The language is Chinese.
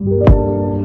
you